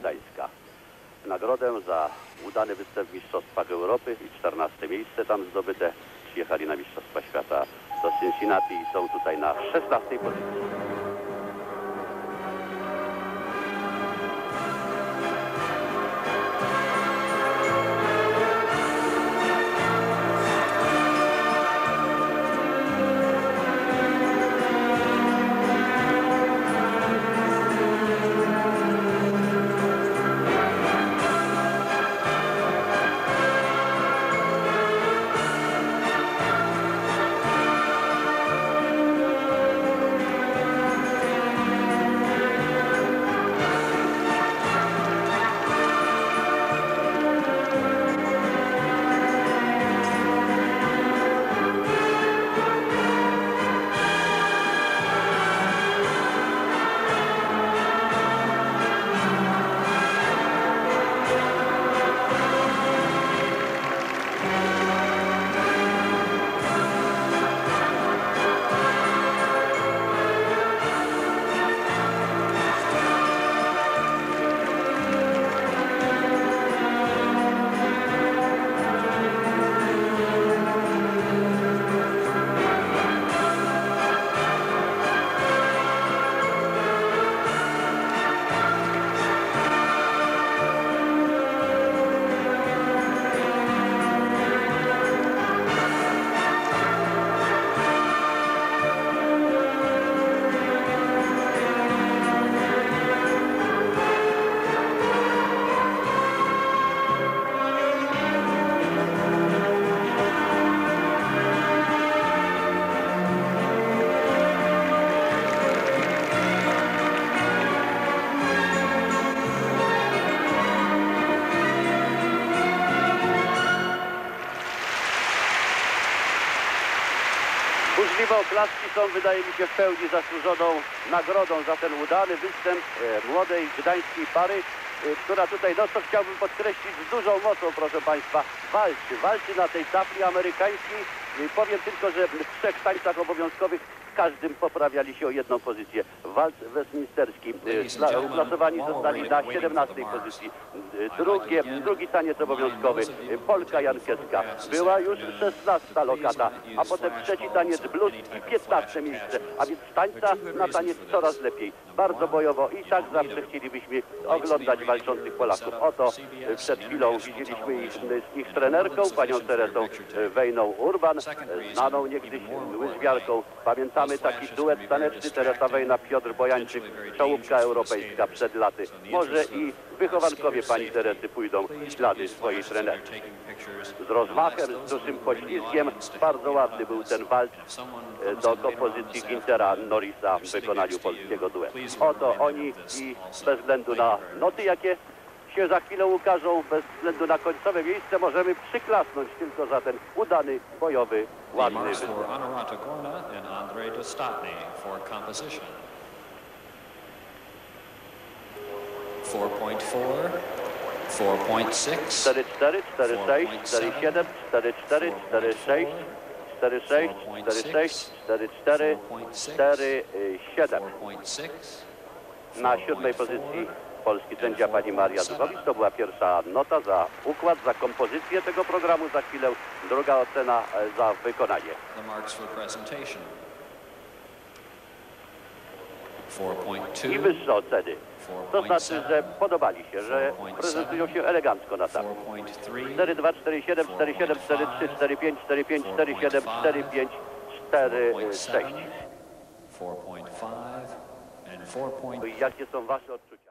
Gdańska. Nagrodę za udany występ w Mistrzostwach Europy i 14 miejsce tam zdobyte. Przyjechali na Mistrzostwa Świata do Cincinnati i są tutaj na 16 pozycji. Burzliwe oklaski są, wydaje mi się, w pełni zasłużoną nagrodą za ten udany występ e, młodej gdańskiej pary, e, która tutaj, no co chciałbym podkreślić, z dużą mocą, proszę Państwa, walczy. Walczy na tej tafli amerykańskiej. E, Powiem tylko, że w trzech tańcach obowiązkowych w każdym poprawiali się o jedną pozycję. Walc westminsterski. dla- Uplasowani zostali na 17 pozycji. Drugie, drugi taniec obowiązkowy. e, Polka Jankieska. Była już 16 lokata, a potem trzeci taniec blues i 15 miejsce. A więc tańca na taniec coraz lepiej. Bardzo bojowo i tak zawsze chcielibyśmy oglądać walczących Polaków. Oto przed chwilą widzieliśmy ich, z ich trenerką, panią Teresą e, Wejną Urban, e, znaną niegdyś łyżwiarką. Pamiętamy taki duet taneczny Teresa Wejna, Piotr Bojańczyk, czołówka europejska przed laty. Może i wychowankowie pani Teresy pójdą ślady swojej trenerki. Z rozmachem, z dużym poślizgiem, bardzo ładny był ten walcz e, do kompozycji Gintera Norrisa w wykonaniu polskiego duetu. Oto oni i bez względu na noty, jakie się za chwilę ukażą, bez względu na końcowe miejsce, możemy przyklasnąć tylko za ten udany, bojowy, ładny występ. Andre Dostatny for composition. 4.4, 4.6, 4, 4, 4, 6, 4, 7, 4, 4, 4, 6, 4, 6, 4, 6, 4, 4, 4, 7. 4.6, Na siódmej pozycji polski sędzia pani Maria Dudowicz. To była pierwsza nota za układ, za kompozycję tego programu. Za chwilę druga ocena e, za wykonanie. I 4.2, wyższe oceny. To znaczy, że podobali się, że prezentują się elegancko na tam. 4.3, 4, 2, 4, 7, 4, 7, 4, 3, 4, 5, 4, 5, 4, 7, 4, 5, 4, 6. 4.5 and 4.4. Jakie są wasze odczucia?